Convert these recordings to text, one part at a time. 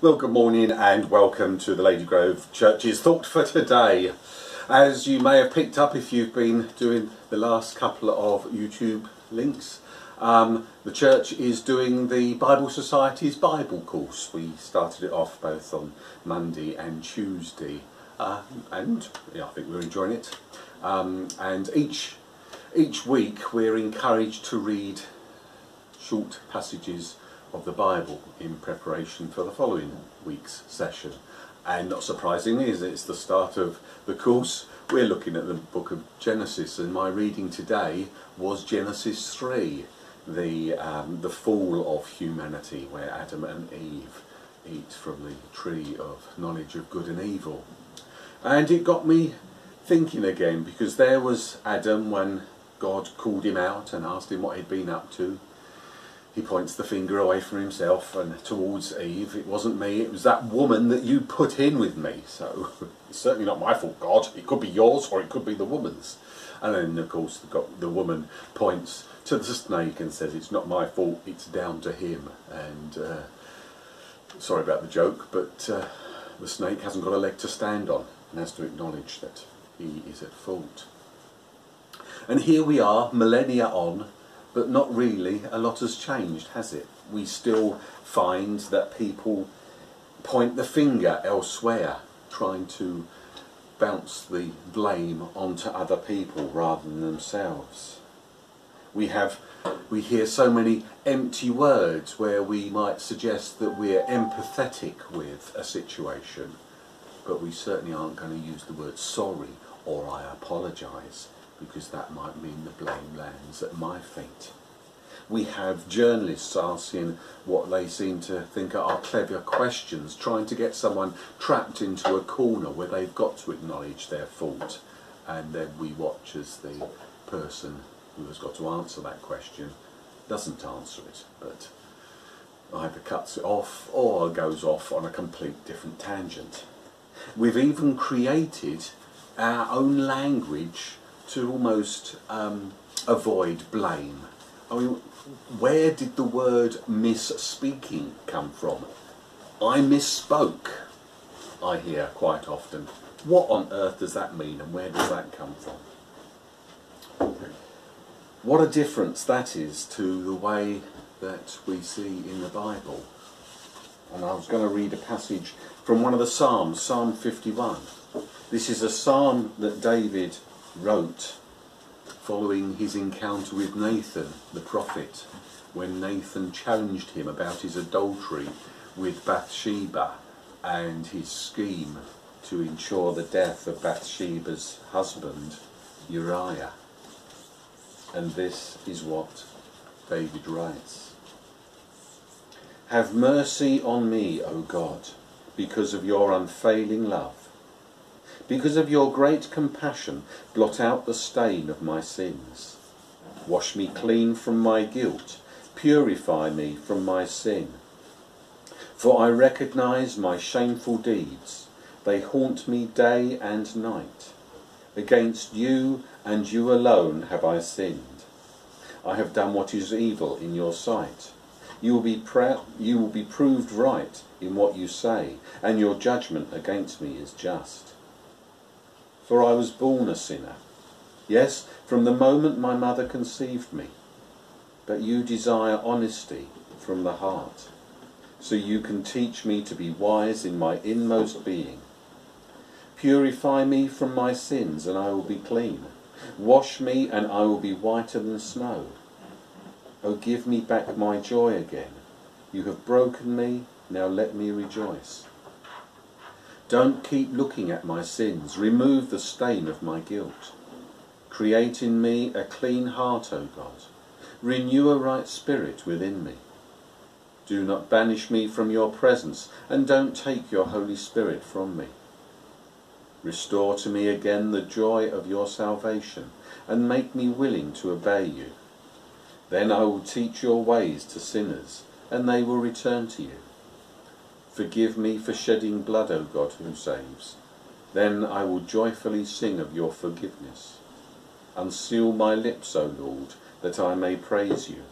Well, good morning and welcome to the Ladygrove Church's Thought for Today. As you may have picked up if you've been doing the last couple of YouTube links, um, the church is doing the Bible Society's Bible course. We started it off both on Monday and Tuesday, uh, and yeah, I think we're enjoying it. Um, and each each week we're encouraged to read short passages of the Bible in preparation for the following week's session. And not surprisingly, as it's the start of the course, we're looking at the book of Genesis, and my reading today was Genesis 3, the, um, the fall of humanity, where Adam and Eve eat from the tree of knowledge of good and evil. And it got me thinking again, because there was Adam when God called him out and asked him what he'd been up to he points the finger away from himself and towards Eve. It wasn't me, it was that woman that you put in with me. So it's certainly not my fault, God. It could be yours or it could be the woman's. And then, of course, the, the woman points to the snake and says, It's not my fault, it's down to him. And uh, sorry about the joke, but uh, the snake hasn't got a leg to stand on and has to acknowledge that he is at fault. And here we are, millennia on, but not really. A lot has changed, has it? We still find that people point the finger elsewhere, trying to bounce the blame onto other people rather than themselves. We have we hear so many empty words where we might suggest that we're empathetic with a situation, but we certainly aren't going to use the word sorry or I apologise because that might mean the blame lands at my feet. We have journalists asking what they seem to think are clever questions, trying to get someone trapped into a corner where they've got to acknowledge their fault, and then we watch as the person who has got to answer that question doesn't answer it, but either cuts it off or goes off on a complete different tangent. We've even created our own language to almost um, avoid blame. I mean, where did the word misspeaking come from? I misspoke, I hear quite often. What on earth does that mean and where does that come from? What a difference that is to the way that we see in the Bible. And I was going to read a passage from one of the Psalms, Psalm 51. This is a psalm that David wrote following his encounter with Nathan, the prophet, when Nathan challenged him about his adultery with Bathsheba and his scheme to ensure the death of Bathsheba's husband, Uriah. And this is what David writes. Have mercy on me, O God, because of your unfailing love because of your great compassion, blot out the stain of my sins. Wash me clean from my guilt, purify me from my sin. For I recognize my shameful deeds, they haunt me day and night. Against you and you alone have I sinned. I have done what is evil in your sight. You will be, you will be proved right in what you say, and your judgment against me is just for I was born a sinner. Yes, from the moment my mother conceived me. But you desire honesty from the heart, so you can teach me to be wise in my inmost being. Purify me from my sins, and I will be clean. Wash me, and I will be whiter than snow. Oh, give me back my joy again. You have broken me, now let me rejoice. Don't keep looking at my sins. Remove the stain of my guilt. Create in me a clean heart, O God. Renew a right spirit within me. Do not banish me from your presence, and don't take your Holy Spirit from me. Restore to me again the joy of your salvation, and make me willing to obey you. Then I will teach your ways to sinners, and they will return to you. Forgive me for shedding blood, O God who saves. Then I will joyfully sing of your forgiveness. Unseal my lips, O Lord, that I may praise you.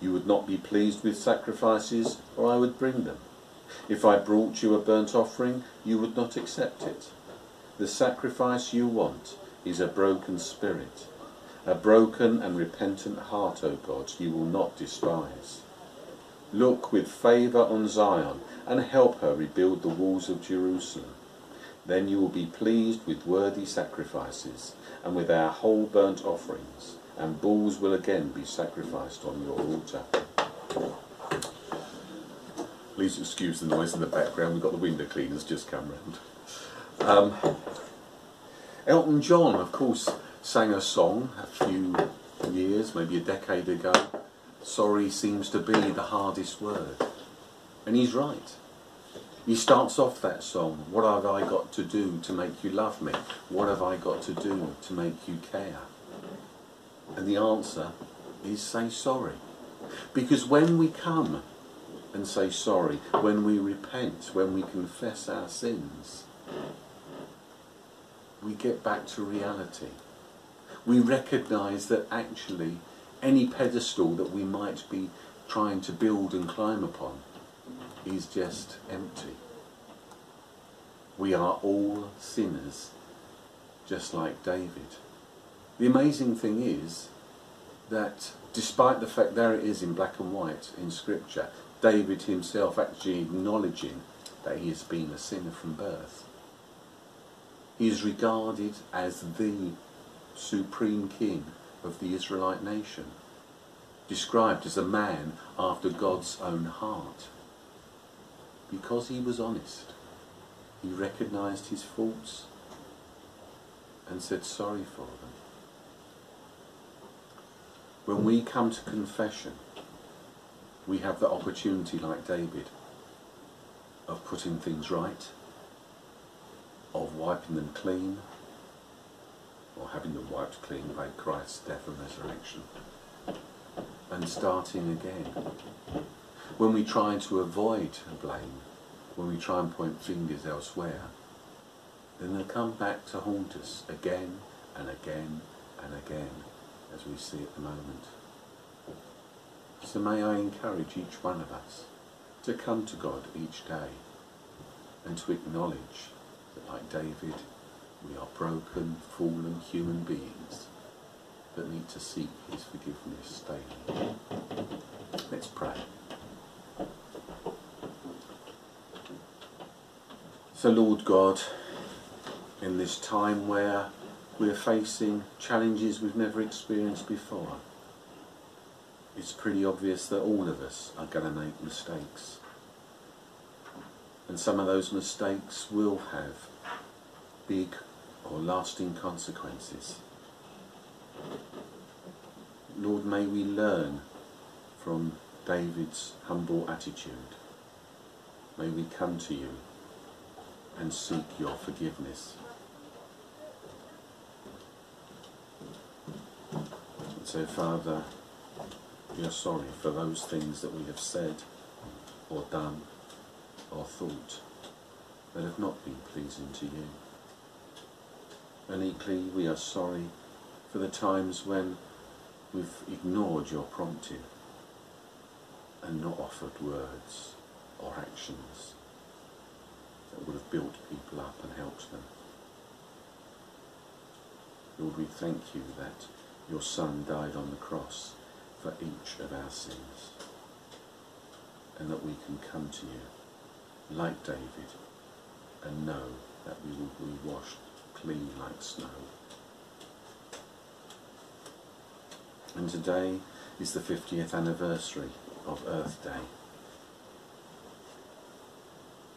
You would not be pleased with sacrifices, or I would bring them. If I brought you a burnt offering, you would not accept it. The sacrifice you want is a broken spirit. A broken and repentant heart, O God, you will not despise. Look with favour on Zion and help her rebuild the walls of Jerusalem. Then you will be pleased with worthy sacrifices and with our whole burnt offerings, and bulls will again be sacrificed on your altar. Please excuse the noise in the background, we've got the window cleaners just come round. Um, Elton John, of course, sang a song a few years, maybe a decade ago. Sorry seems to be the hardest word. And he's right. He starts off that song, What have I got to do to make you love me? What have I got to do to make you care? And the answer is say sorry. Because when we come and say sorry, when we repent, when we confess our sins, we get back to reality. We recognise that actually any pedestal that we might be trying to build and climb upon is just empty. We are all sinners, just like David. The amazing thing is that despite the fact there it is in black and white in scripture, David himself actually acknowledging that he has been a sinner from birth. He is regarded as the supreme king of the Israelite nation, described as a man after God's own heart. Because he was honest, he recognised his faults and said sorry for them. When we come to confession, we have the opportunity, like David, of putting things right, of wiping them clean, or having them wiped clean by Christ's death and resurrection, and starting again. When we try to avoid blame, when we try and point fingers elsewhere, then they'll come back to haunt us again and again and again, as we see at the moment. So may I encourage each one of us to come to God each day and to acknowledge that like David, we are broken, fallen human beings that need to seek his forgiveness daily. Let's pray. So Lord God, in this time where we're facing challenges we've never experienced before, it's pretty obvious that all of us are going to make mistakes. And some of those mistakes will have big or lasting consequences. Lord, may we learn from David's humble attitude. May we come to you and seek your forgiveness. And so, Father, we are sorry for those things that we have said or done or thought that have not been pleasing to you. And equally, we are sorry for the times when we've ignored your prompting and not offered words or actions that would have built people up and helped them. Lord, we thank you that your Son died on the cross for each of our sins and that we can come to you like David and know that we will be washed clean like snow. And today is the 50th anniversary of Earth Day,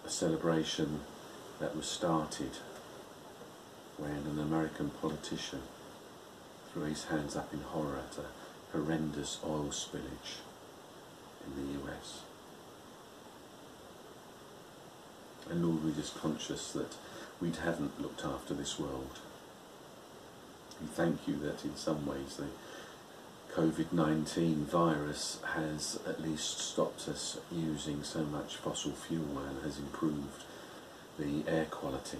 a celebration that was started when an American politician threw his hands up in horror at a horrendous oil spillage in the US. And Lord, we're just conscious that we haven't looked after this world. We thank you that in some ways the COVID-19 virus has at least stopped us using so much fossil fuel and has improved the air quality.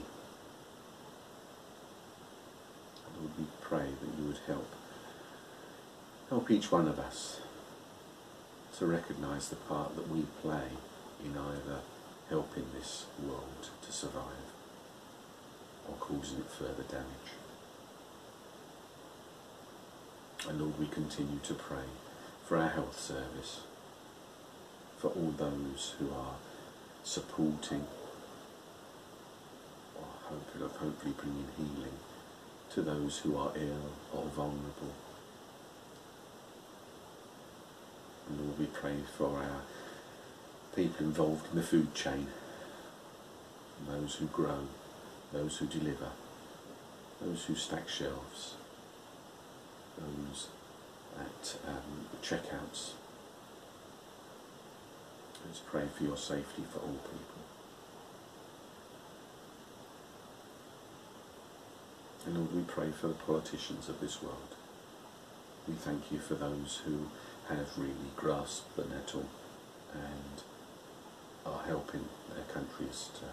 Lord, we pray that you would help. Help each one of us to recognise the part that we play in either helping this world to survive or causing it further damage. And Lord, we continue to pray for our health service, for all those who are supporting or hopefully, hopefully bringing healing to those who are ill or vulnerable. And Lord, we pray for our people involved in the food chain, those who grow, those who deliver, those who stack shelves, those at um, checkouts. Let's pray for your safety for all people. And Lord, we pray for the politicians of this world. We thank you for those who have really grasped the nettle and are helping their countries to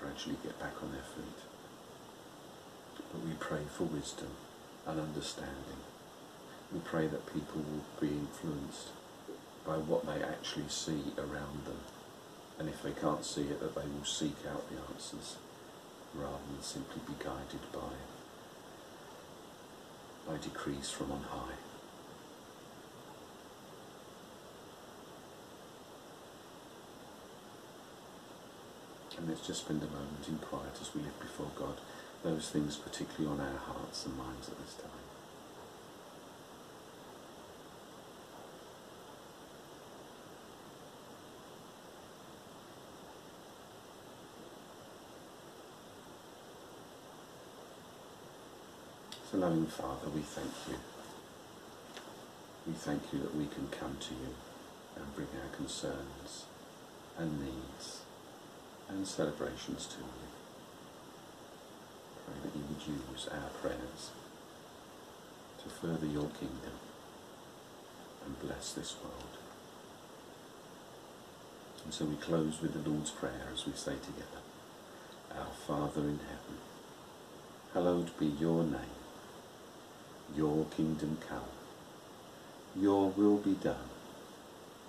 gradually get back on their feet. But we pray for wisdom and understanding. We pray that people will be influenced by what they actually see around them. And if they can't see it, that they will seek out the answers rather than simply be guided by, by decrees from on high. And let's just spend a moment in quiet as we live before God, those things particularly on our hearts and minds at this time. So loving Father, we thank you. We thank you that we can come to you and bring our concerns and needs and celebrations to you. Pray that you would use our prayers to further your kingdom and bless this world. And so we close with the Lord's Prayer as we say together, Our Father in heaven, hallowed be your name. Your kingdom come. Your will be done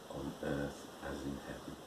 on earth as in heaven.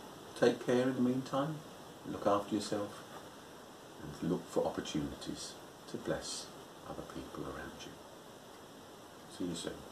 Take care in the meantime. Look after yourself and look for opportunities to bless other people around you. See you soon.